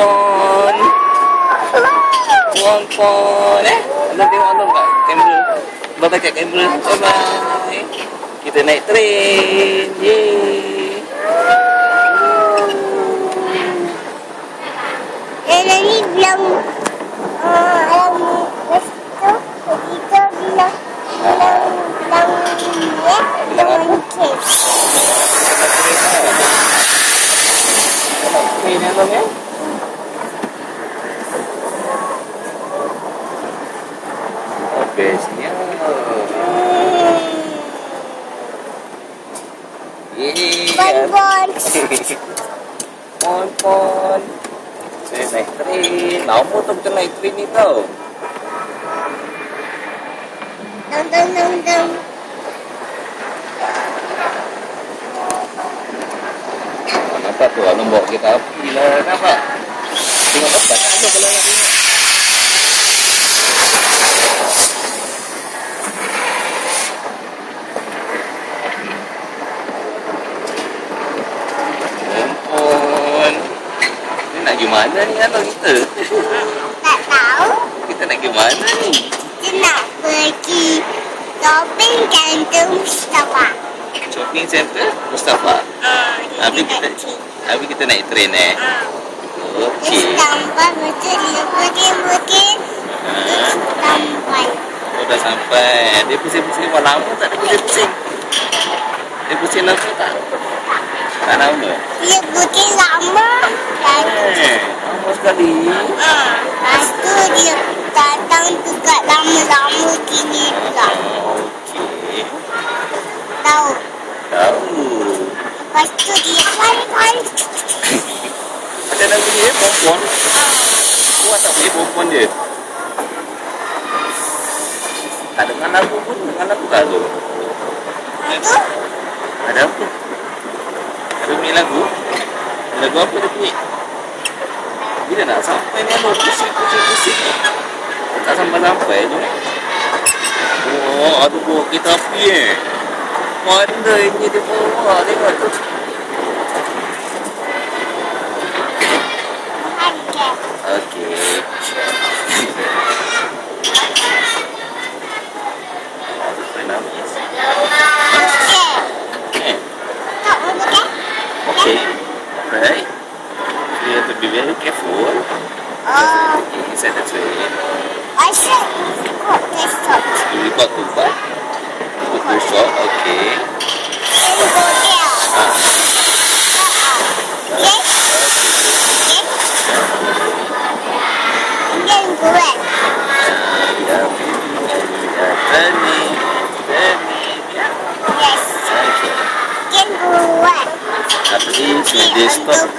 pon. Pon pon eh. Alam tengok alam kat kamera. Bye bye kat kamera. Bye bye. Kita naik train. Yeay. Ni bilang uh, alam restu kita bilang bilang bilang ya bilang mancing. Train abang eh. Bestnya. Yeay. Bon bon. Pon pon. Saya naik train. Lama tu kita naik train ni tau. Dong dong dong dong. Nampak tu Alung bawa kereta api lah. Nampak? Tengok lepas tak ada kalau nak tengok. Ampun. Ni nak pergi mana ni Alung kita? Tak tahu. Kita nak pergi mana ni? Kita nak pergi shopping kantung Mustafa. Shopping center Mustafa. Ah, Habis kita, habis kita naik train eh? Okey. Sampai betul dia mungkin mungkin Ha. sampai. Oh, dah sampai. Dia pusing-pusing lama lama tak ada pusing-pusing. Dia pusing lama tak? Tak lama. Dia mungkin lama Eh, lama sekali. ah, lepas tu dia datang juga lama-lama gini pula. Okey. Tahu. Tahu. Lepas tu dia lari-lari. Ada nama dia, perempuan. Kuat tak boleh perempuan dia? Tak dengar lagu pun, dengar lagu tak tu Ada apa? Ada bunyi lagu? Lagu apa dia bunyi? Bila nak sampai ni Aduh, pusing, pusing, pusing Tak sampai-sampai je Oh, aduh, bawa kereta api eh Pandainya dia bawa, tengok tu. Okey see. I said, put this top. You got to buy. Put this top, okay. And go there. Ah. Uh-uh. Yes. Yes. Then go back. Yeah, yeah, Benny, Yes. This top.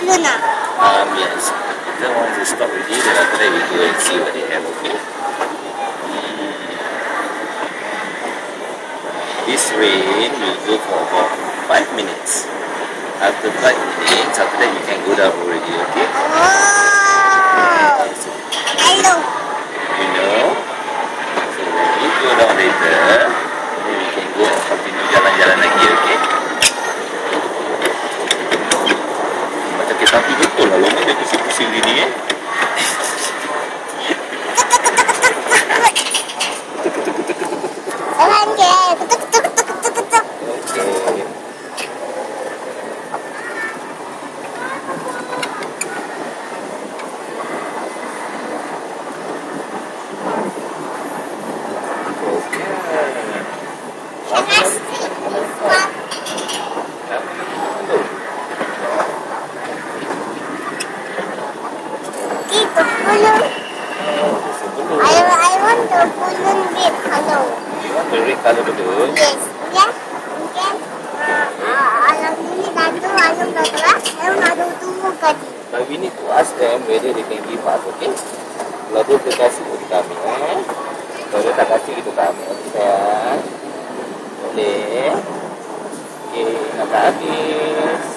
Um, yes. Então, onde está pedido and see what they have. Okay. This rain will go for about 5 minutes. After 5 minutes, after that you can go down already, okay? Oh! I know. You know? So when you go down later, 한 I, I want to golden on this hello. The red colour balloon? Yes. Alam nanti alam Alam ada. But we need to ask them whether they can give us, okay? Kalau dia boleh kasih bagi kami, eh? Kalau dia tak kasih, kita kami, okay sayang? Boleh? Okay, nak habis.